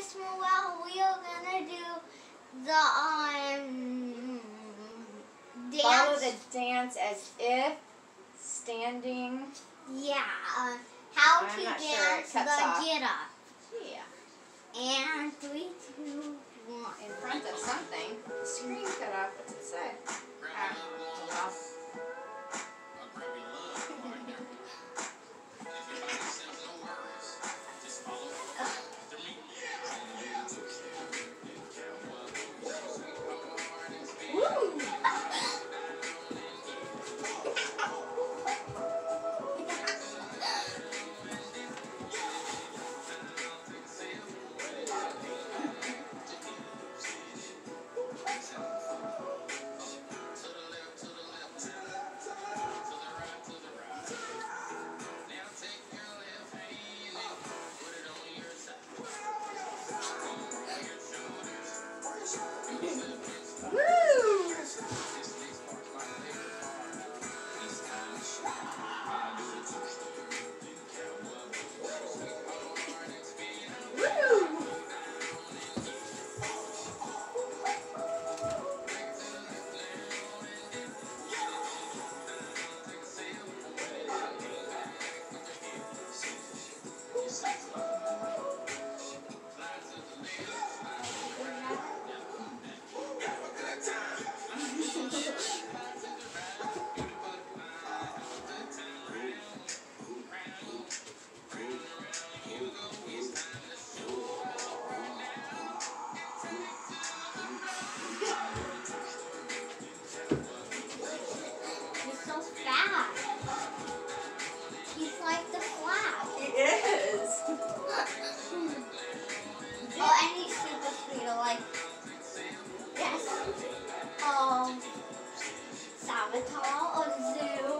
this we are gonna do the um dance. Follow the dance as if standing. Yeah, uh, how I'm to dance sure. the off. get up. Woo! have a town or zoo.